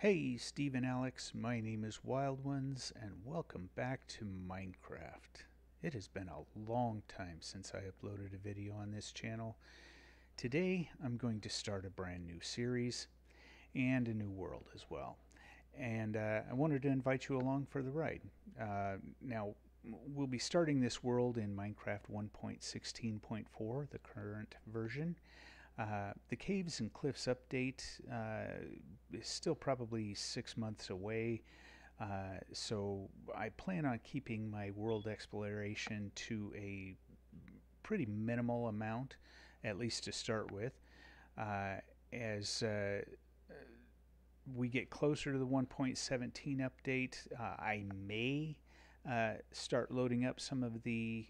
Hey, Steve and Alex, my name is Wyldwons, and welcome back to Minecraft. It has been a long time since I uploaded a video on this channel. Today, I'm going to start a brand new series and a new world as well. And uh, I wanted to invite you along for the ride. Uh, now, we'll be starting this world in Minecraft 1.16.4, the current version. Uh, the Caves and Cliffs update uh, is still probably six months away, uh, so I plan on keeping my world exploration to a pretty minimal amount, at least to start with. Uh, as uh, we get closer to the 1.17 update, I may start loading up some of the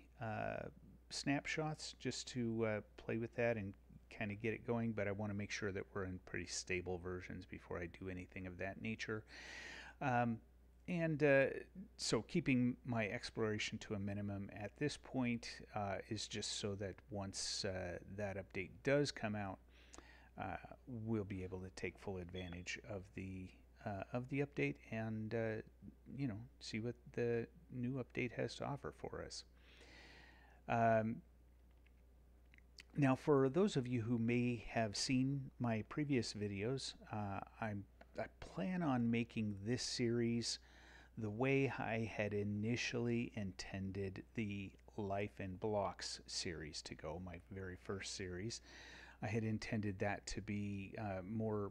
snapshots just to play with that and kind of get it going, but I want to make sure that we're in pretty stable versions before I do anything of that nature. Um, and uh, so keeping my exploration to a minimum at this point uh, is just so that once uh, that update does come out, uh, we'll be able to take full advantage of the uh, of the update and uh, you know see what the new update has to offer for us. Um, now, for those of you who may have seen my previous videos, uh, i plan on making this series the way I had initially intended the Life in Blocks series to go, my very first series. I had intended that to be uh, more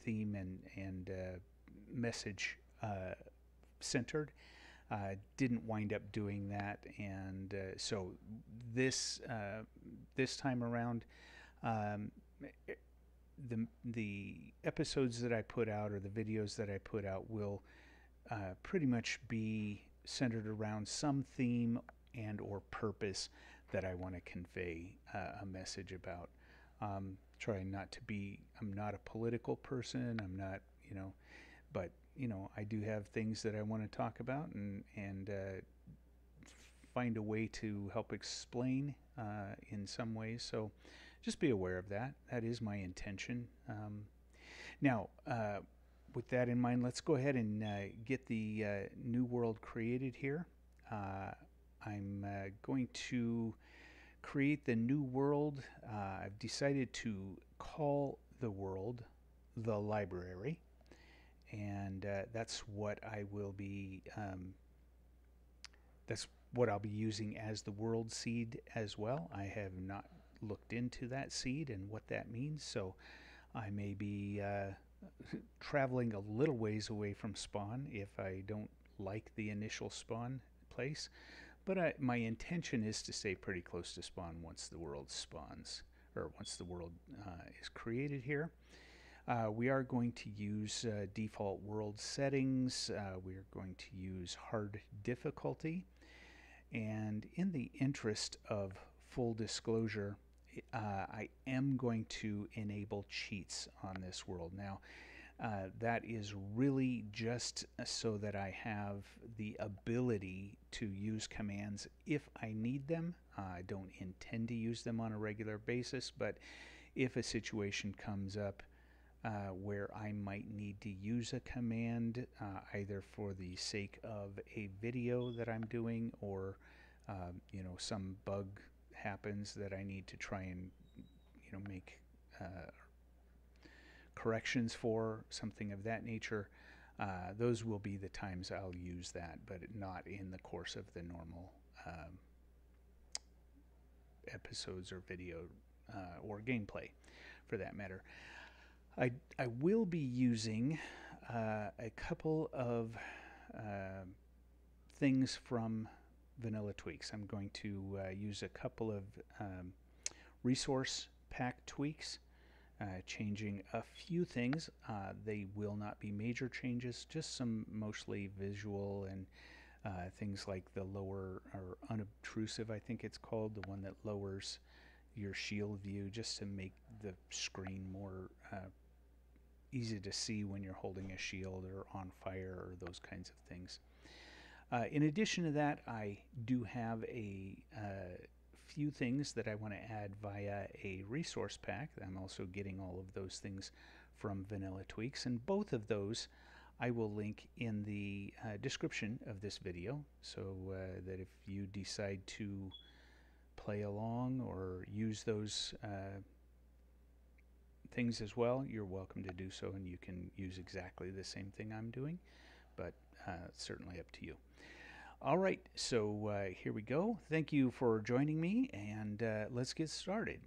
theme and, and uh, message uh, centered uh, didn't wind up doing that, and uh, so this uh, this time around, um, the the episodes that I put out or the videos that I put out will uh, pretty much be centered around some theme and or purpose that I want to convey uh, a message about. Um, trying not to be, I'm not a political person. I'm not, you know, but you know, I do have things that I want to talk about and and uh, find a way to help explain uh, in some ways. So just be aware of that. That is my intention. Um, now, uh, with that in mind, let's go ahead and uh, get the uh, new world created here. Uh, I'm going to create the new world. I've decided to call the world the library and uh, that's what I will be. Um, that's what I'll be using as the world seed as well. I have not looked into that seed and what that means, so I may be uh, traveling a little ways away from spawn if I don't like the initial spawn place. But I, my intention is to stay pretty close to spawn once the world spawns, or once the world uh, is created here. Uh, we are going to use uh, default world settings. Uh, we are going to use hard difficulty. And in the interest of full disclosure, uh, I am going to enable cheats on this world. Now, uh, that is really just so that I have the ability to use commands if I need them. Uh, I don't intend to use them on a regular basis, but if a situation comes up uh, where I might need to use a command uh, either for the sake of a video that I'm doing or um, you know some bug happens that I need to try and you know make uh, corrections for something of that nature uh, those will be the times I'll use that but not in the course of the normal um, episodes or video uh, or gameplay for that matter. I, I will be using uh, a couple of uh, things from Vanilla Tweaks. I'm going to uh, use a couple of um, resource pack tweaks, uh, changing a few things. Uh, they will not be major changes, just some mostly visual and uh, things like the lower or unobtrusive, I think it's called, the one that lowers your shield view just to make the screen more uh, easy to see when you're holding a shield or on fire or those kinds of things. Uh, in addition to that, I do have a uh, few things that I want to add via a resource pack. I'm also getting all of those things from Vanilla Tweaks, and both of those I will link in the uh, description of this video so uh, that if you decide to play along or use those uh, things as well, you're welcome to do so, and you can use exactly the same thing I'm doing, but uh, certainly up to you. All right, so uh, here we go. Thank you for joining me, and uh, let's get started.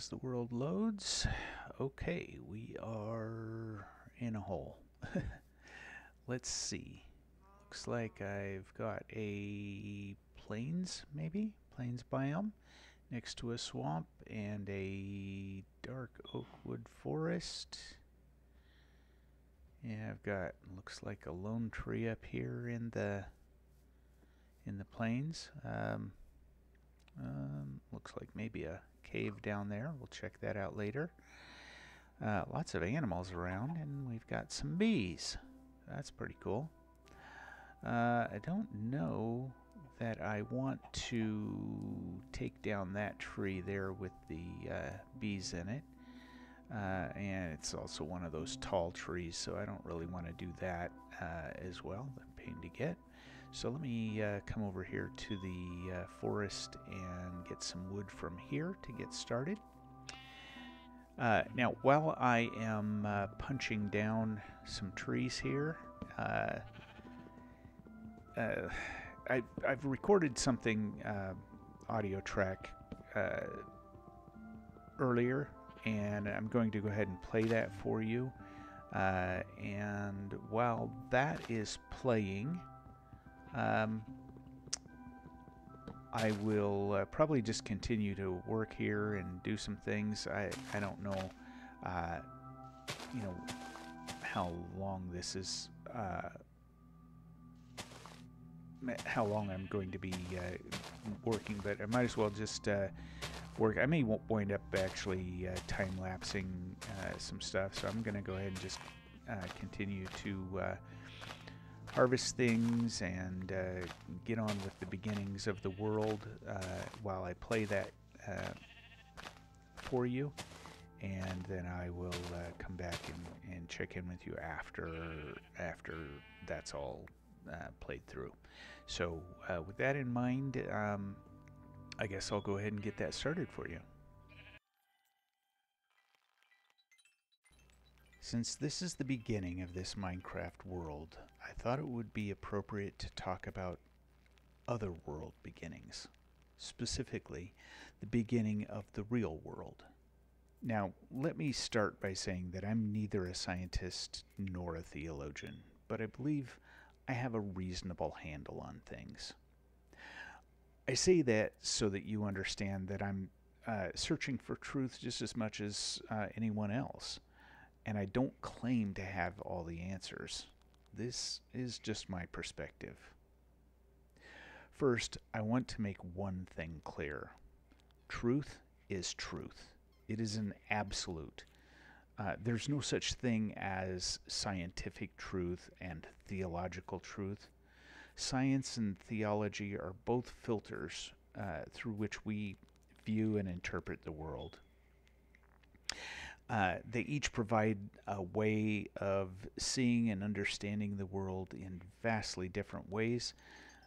As the world loads, okay, we are in a hole. Let's see. Looks like I've got a plains, maybe? Plains biome next to a swamp and a dark oak wood forest. Yeah, I've got looks like a lone tree up here in the in the plains. Um, um, looks like maybe a cave down there. We'll check that out later. Uh, lots of animals around, and we've got some bees. That's pretty cool. Uh, I don't know that I want to take down that tree there with the uh, bees in it. Uh, and it's also one of those tall trees, so I don't really want to do that uh, as well. Pain to get. So let me uh, come over here to the uh, forest and get some wood from here to get started. Uh, now, while I am uh, punching down some trees here, uh, uh, I, have recorded something audio track earlier, and I'm going to go ahead and play that for you. and while that is playing, um, I will uh, probably just continue to work here and do some things. I, I don't know, uh, you know, how long this is, uh, how long I'm going to be uh, working, but I might as well just uh, work. I may wind up actually uh, time lapsing some stuff, so I'm going to go ahead and just continue to harvest things and uh, get on with the beginnings of the world uh, while I play that uh, for you. And then I will uh, come back and, and check in with you after after that's all uh, played through. So uh, with that in mind, um, I guess I'll go ahead and get that started for you. Since this is the beginning of this Minecraft world, I thought it would be appropriate to talk about other world beginnings, specifically the beginning of the real world. Now, let me start by saying that I'm neither a scientist nor a theologian, but I believe I have a reasonable handle on things. I say that so that you understand that I'm uh, searching for truth just as much as uh, anyone else and I don't claim to have all the answers. This is just my perspective. First, I want to make one thing clear truth is truth, it is an absolute. Uh, there's no such thing as scientific truth and theological truth. Science and theology are both filters uh, through which we view and interpret the world. Uh, they each provide a way of seeing and understanding the world in vastly different ways.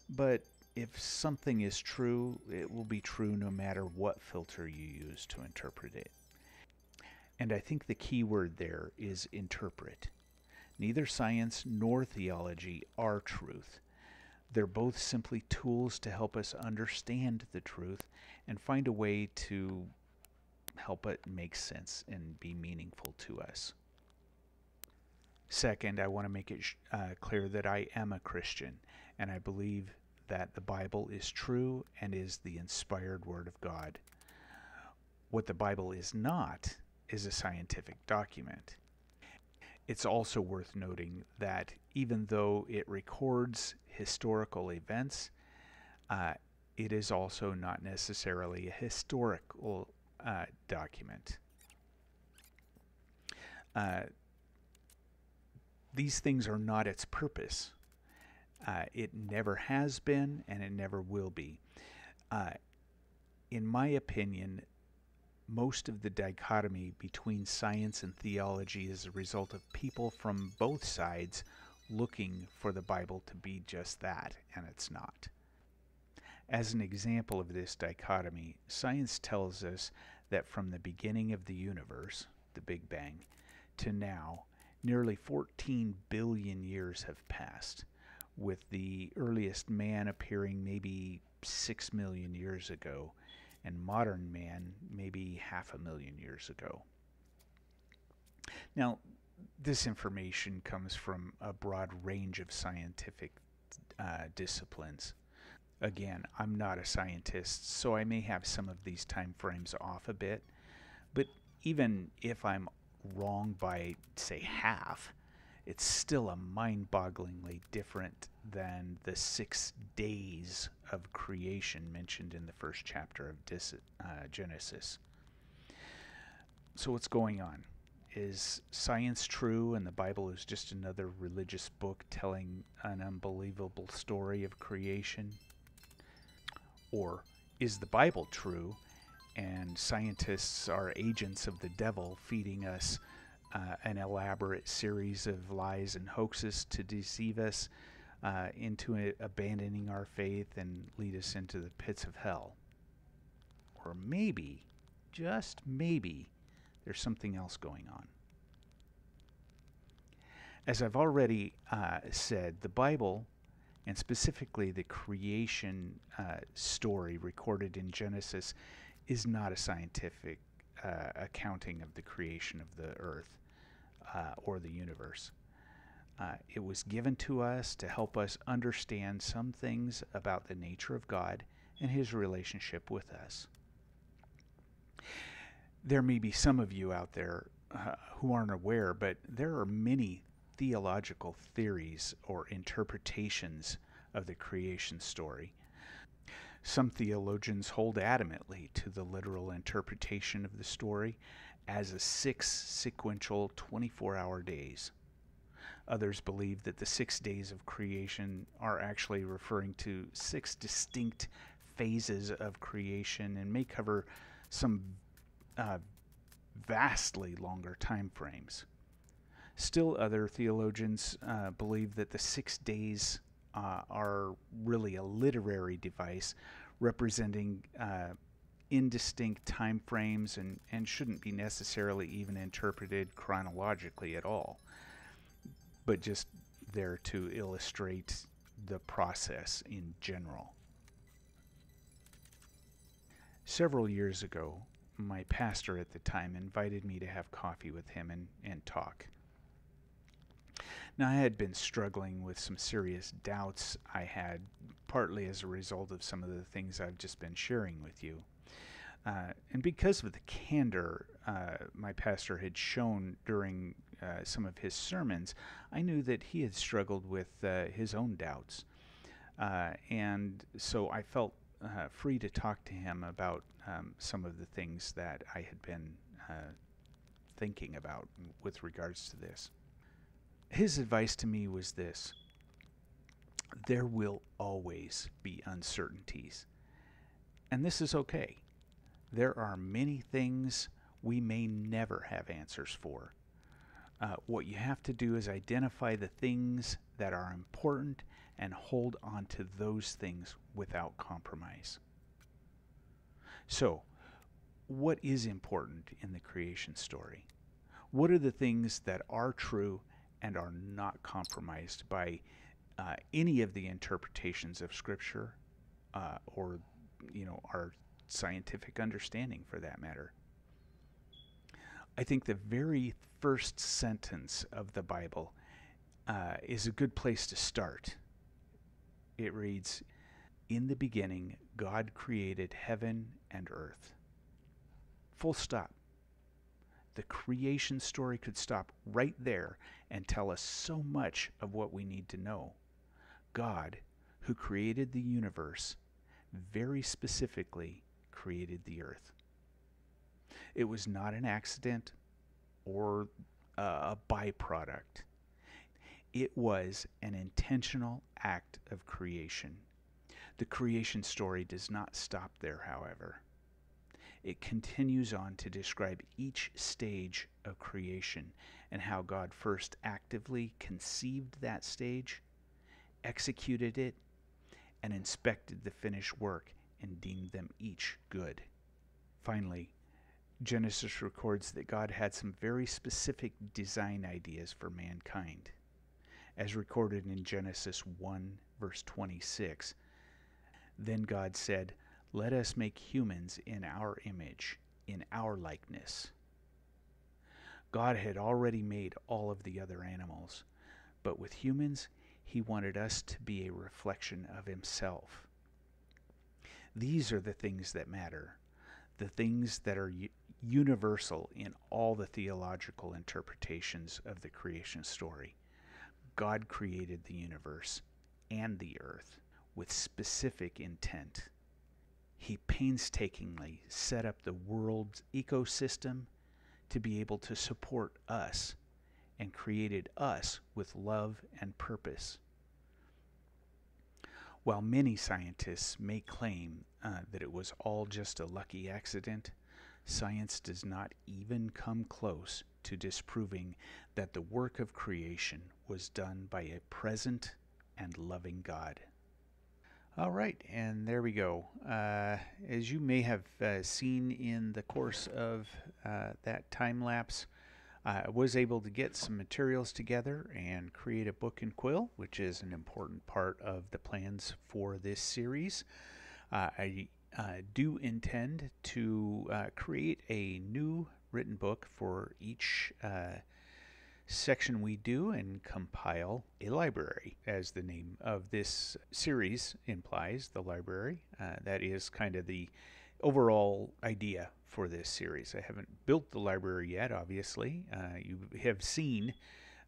But if something is true, it will be true no matter what filter you use to interpret it. And I think the key word there is interpret. Neither science nor theology are truth. They're both simply tools to help us understand the truth and find a way to help it make sense and be meaningful to us. Second, I want to make it uh, clear that I am a Christian and I believe that the Bible is true and is the inspired Word of God. What the Bible is not is a scientific document. It's also worth noting that even though it records historical events, uh, it is also not necessarily a historical uh, document. Uh, these things are not its purpose. Uh, it never has been, and it never will be. Uh, in my opinion, most of the dichotomy between science and theology is a result of people from both sides looking for the Bible to be just that, and it's not. As an example of this dichotomy, science tells us that from the beginning of the universe, the Big Bang, to now, nearly 14 billion years have passed, with the earliest man appearing maybe 6 million years ago, and modern man maybe half a million years ago. Now, this information comes from a broad range of scientific uh, disciplines. Again, I'm not a scientist, so I may have some of these time frames off a bit, but even if I'm wrong by, say, half, it's still a mind bogglingly different than the six days of creation mentioned in the first chapter of Dis- uh, Genesis. So, what's going on? Is science true and the Bible is just another religious book telling an unbelievable story of creation? Or is the Bible true and scientists are agents of the devil feeding us uh, an elaborate series of lies and hoaxes to deceive us uh, into abandoning our faith and lead us into the pits of hell? Or maybe, just maybe, there's something else going on. As I've already uh, said, the Bible, and specifically the creation uh, story recorded in Genesis, is not a scientific uh, accounting of the creation of the earth uh, or the universe. Uh, it was given to us to help us understand some things about the nature of God and his relationship with us. There may be some of you out there uh, who aren't aware, but there are many theological theories or interpretations of the creation story. Some theologians hold adamantly to the literal interpretation of the story as a six sequential 24 hour days. Others believe that the six days of creation are actually referring to six distinct phases of creation and may cover some uh, vastly longer time frames. Still, other theologians uh, believe that the six days uh, are really a literary device representing uh, indistinct time frames and, and shouldn't be necessarily even interpreted chronologically at all, but just there to illustrate the process in general. Several years ago, my pastor at the time invited me to have coffee with him and, and talk. Now, I had been struggling with some serious doubts I had, partly as a result of some of the things I've just been sharing with you. Uh, and because of the candor uh, my pastor had shown during uh, some of his sermons, I knew that he had struggled with uh, his own doubts. Uh, and so I felt uh, free to talk to him about um, some of the things that I had been thinking about with regards to this. His advice to me was this there will always be uncertainties. And this is okay. There are many things we may never have answers for. Uh, what you have to do is identify the things that are important and hold on to those things without compromise. So, what is important in the creation story? What are the things that are true and are not compromised by uh, any of the interpretations of Scripture uh, or, you know, our scientific understanding for that matter. I think the very first sentence of the Bible uh, is a good place to start. It reads, In the beginning, God created heaven and earth. Full stop. The creation story could stop right there and tell us so much of what we need to know. God, who created the universe, very specifically created the earth. It was not an accident or a byproduct. It was an intentional act of creation. The creation story does not stop there, however. It continues on to describe each stage of creation and how God first actively conceived that stage, executed it, and inspected the finished work and deemed them each good. Finally, Genesis records that God had some very specific design ideas for mankind. As recorded in Genesis 1, verse 26, then God said, let us make humans in our image, in our likeness. God had already made all of the other animals, but with humans, He wanted us to be a reflection of Himself. These are the things that matter, the things that are universal in all the theological interpretations of the creation story. God created the universe and the earth with specific intent he painstakingly set up the world's ecosystem to be able to support us and created us with love and purpose. While many scientists may claim uh, that it was all just a lucky accident, science does not even come close to disproving that the work of creation was done by a present and loving God. All right, and there we go. Uh, as you may have uh, seen in the course of uh, that time lapse, I was able to get some materials together and create a book and quill, which is an important part of the plans for this series. Uh, I uh, do intend to uh, create a new written book for each section we do and compile a library, as the name of this series implies, the library. Uh, that is kind of the overall idea for this series. I haven't built the library yet, obviously. Uh, you have seen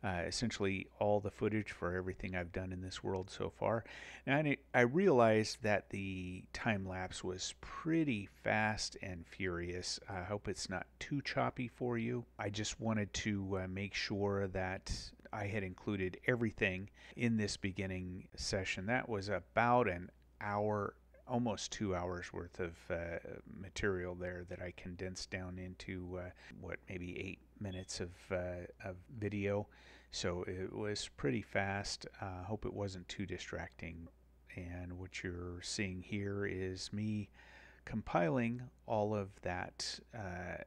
uh, essentially all the footage for everything I've done in this world so far. And I realized that the time lapse was pretty fast and furious. I hope it's not too choppy for you. I just wanted to uh, make sure that I had included everything in this beginning session. That was about an hour almost two hours worth of uh, material there that I condensed down into uh, what maybe eight minutes of, uh, of video. So it was pretty fast. I uh, hope it wasn't too distracting. And what you're seeing here is me compiling all of that, uh,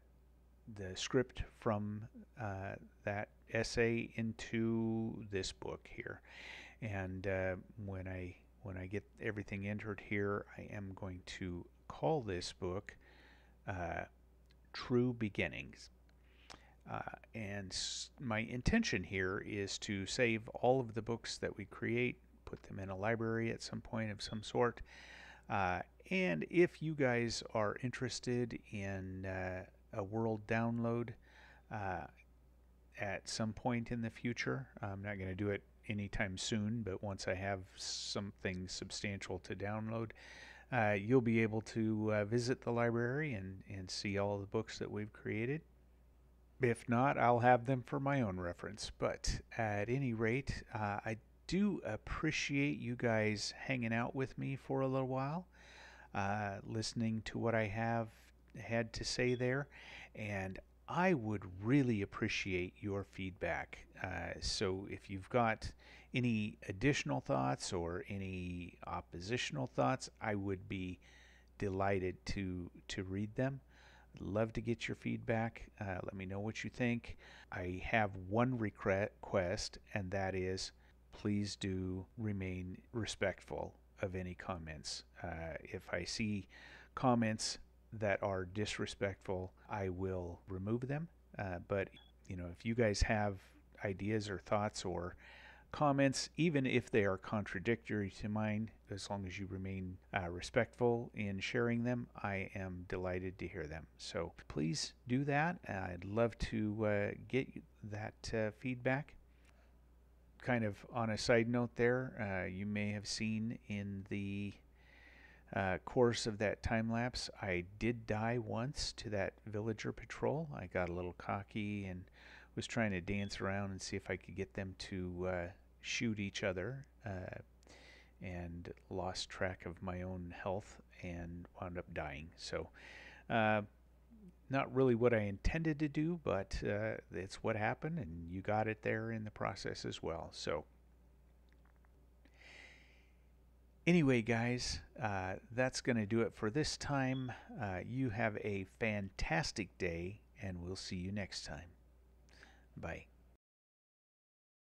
the script from uh, that essay into this book here. And uh, when I when I get everything entered here, I am going to call this book uh, True Beginnings. Uh, and my intention here is to save all of the books that we create, put them in a library at some point of some sort. Uh, and if you guys are interested in uh, a world download uh, at some point in the future, I'm not going to do it anytime soon, but once I have something substantial to download, uh, you'll be able to uh, visit the library and, and see all the books that we've created. If not, I'll have them for my own reference. But at any rate, uh, I do appreciate you guys hanging out with me for a little while, uh, listening to what I have had to say there, and I would really appreciate your feedback. Uh, so if you've got any additional thoughts or any oppositional thoughts, I would be delighted to to read them love to get your feedback. Uh, let me know what you think. I have one request, and that is please do remain respectful of any comments. Uh, if I see comments that are disrespectful, I will remove them. Uh, but you know, if you guys have ideas or thoughts or comments, even if they are contradictory to mine, as long as you remain uh, respectful in sharing them, I am delighted to hear them. So please do that. I'd love to uh, get that uh, feedback. Kind of on a side note, there, uh, you may have seen in the uh, course of that time lapse, I did die once to that pillager patrol. I got a little cocky and was trying to dance around and see if I could get them to uh, shoot each other uh, and lost track of my own health and wound up dying. So, uh, not really what I intended to do, but uh, it's what happened, and you got it there in the process as well. So, anyway, guys, uh, that's going to do it for this time. Uh, you have a fantastic day, and we'll see you next time. Bye.